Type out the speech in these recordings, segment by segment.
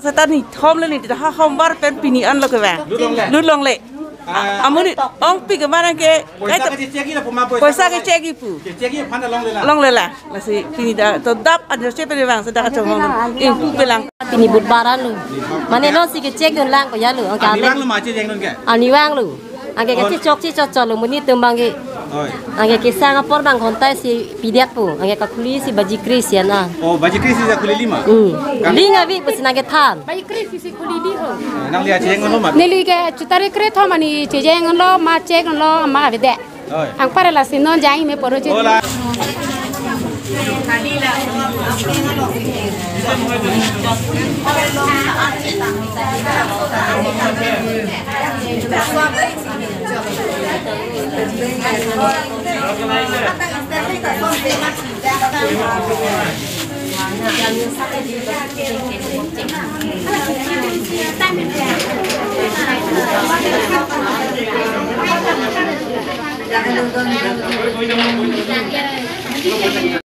setar ni thom le ni da hombar pen pin ni an loka we lu long le amoni ong pi ke marang ke poisak chegi bu chegi khana long le long e le la la si ni da to dap adja pe wang sedara thom ni bu baranu mane no si ke cheke lang ko ya lu o ka ni wang lu ange ke ci cococalo muni tum สตานี่ทอมเลยนี่จะห้องบ้านเป็นปีนี้อันละก็แหวนลุดลงเลยอามุนิอ้องปีกบ้านังเกไอ้ตัวเจ๊กี้เราผมมาปวยซากเจ๊กี้ปู่เจ๊กี้พันลองเลยล่ะลองเลยล่ะมาสิปีนี้ตัวดับอันจะเชื่อไปในวังสตาร์ทจงอินฟูไปลังปีนี้บุตรบารันลุมันเนี่ยน้องสิเกเจ๊กเดินล่างไปยาลุอันนี้ว่างลุมาเจ๊กเดินแกอันนี้ว่างลุอันแกก็ที่จอกที่จอดจอดลุมุนิเติมบางเก ke sang apor bang kontai si pidiat pu. Ang ke ka kuli si baji kris ya na. Oh, baju krisi sa kuli lima. Hmm. Linga vi pus na ge tham. Bayi kri fisi kuli di ho. Nang lihat cek nun lu mat. Nili ke chutari kri tho mani cheje ngon lo ma che ngon lo ma avide. Oi. Ang pare la sinon jang me poro che. Hola.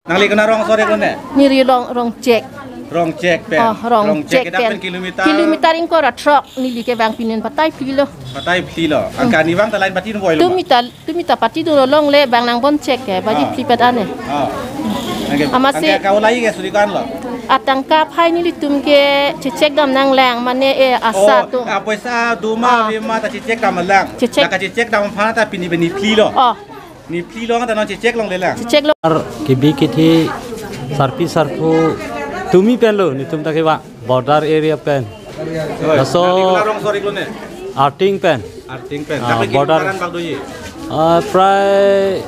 Nang li kena rong sore kun ne. ni ri rong rong cek Rongcek pen. Oh, rongcek Kita pen kilometer. Kilometer ing kora truk ni like bang pinen patai pilo. Patai pilo. Hmm. Angka ni bang talain pati boy. Tu mita tu mita pati do long le bang nang bon cek ke bagi ah. pipet ane. Ah. Amase ah, kau lagi ke surikan anu lo. Atangka pai ni litum ke cek dam nang lang mane e asa oh, tu. Ah, oh, apa sa duma bima ta cecek dam lang. Cecek. Ka cecek dam phana ta pini bini pilo. Oh. Ni pilo ta non cecek long le lang. Cecek long. Kibi kiti sarpi sarpu Tumi pen lo, nih tum tak kira border area pen. So, arting pen. Arting pen. Uh, border. Uh, pray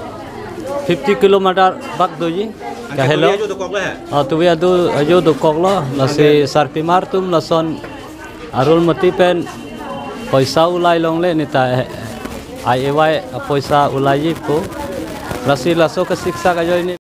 50 km bak doji. Kahelo. Ah, tuh ya tu aja tu koklo. Nasi sarpi martum, nason arul muti pen. Poisa lai long le nita. Aiyai, poisa lai ko. Nasi laso kesiksa kajo ini.